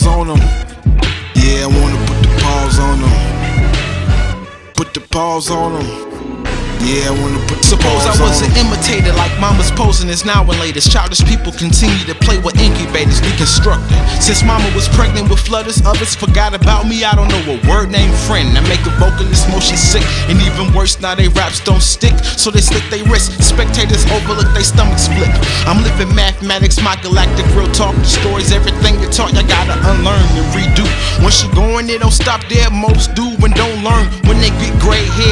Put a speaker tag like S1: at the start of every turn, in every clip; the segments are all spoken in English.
S1: paws on them. Yeah, I wanna put the paws on them. Put the paws on them. Yeah, I wanna put the
S2: Suppose I was an imitator like mama's posing as now and latest. Childish people continue to play with incubators, deconstructing. Since mama was pregnant with flutters, others forgot about me. I don't know a word named friend. I make a vocalist motion sick, and even worse, now they raps don't stick. So they slit they wrists. Spectators overlook they stomachs split. I'm living mathematics, my galactic real talk. The stories, everything you taught, you gotta unlearn and redo. Once you going, they don't stop there. Most do and don't learn. When they get gray hair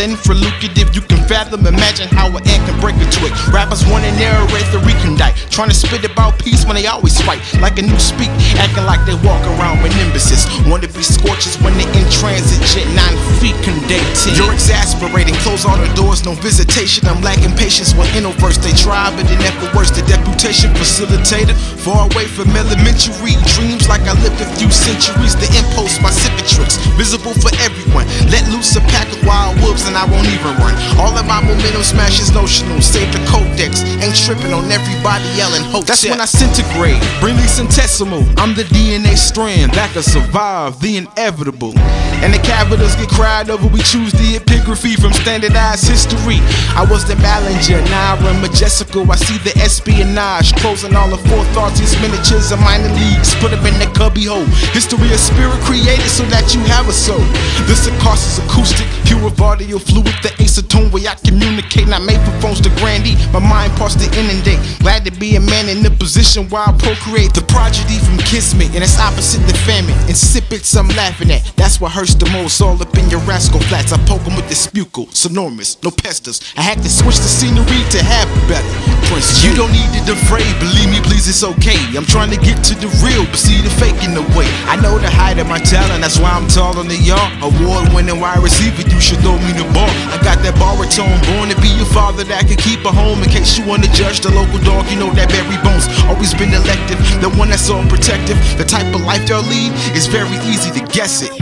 S2: for lucrative. You can fathom, imagine how an ant can break a twig. Rappers want to narrate the recondite, trying to spit about peace when they always fight. Like a new speak, acting like they walk around with nimbuses. Want to be scorches when they in transit, jet nine feet condating. You're exasperating, close all the doors, no visitation. I'm lacking patience with innoverse. They try, but it never works. The deputation facilitator, far away from elementary dreams, like I lived a few centuries. The impulse, my cicatrix, visible for everyone. Let loose a pack of wild and I won't even run. All of my momentum smashes notional. Save the codex, ain't tripping on everybody yelling hope. That's when I centigrade, bring me centesimal. I'm the DNA strand that can survive the inevitable. And the capitals get cried over. We choose the epigraphy from standardized history. I was the Ballinger, Naira, Majestical. I see the espionage, closing all the forethoughts. These miniatures of minor leagues, put them in the cubbyhole. History of spirit created so that you have a soul. This is acoustic, pure of audio fluid, the ace acetone way I communicate. Not made for phones to grandee, my mind parts to inundate. Glad to be a man in the position where I procreate. The prodigy from Kismet, and it's opposite the famine. Insipid, I'm laughing at. That's what hurts the most. All up in your rascal flats. I poke poke 'em with the spucle, sonormous, no pesters. I had to switch the scenery to have better. Prinze, you don't need to defray. Believe me, please, it's okay. I'm trying to get to the real, but see the fake my talent, that's why I'm taller than y'all. Award winning wide receiver, you should throw me the ball. I got that baritone, born to be your father that can keep a home. In case you wanna judge the local dog, you know that Barry Bones always been elected. The one that's all protective. The type of life they'll lead is very easy to guess it.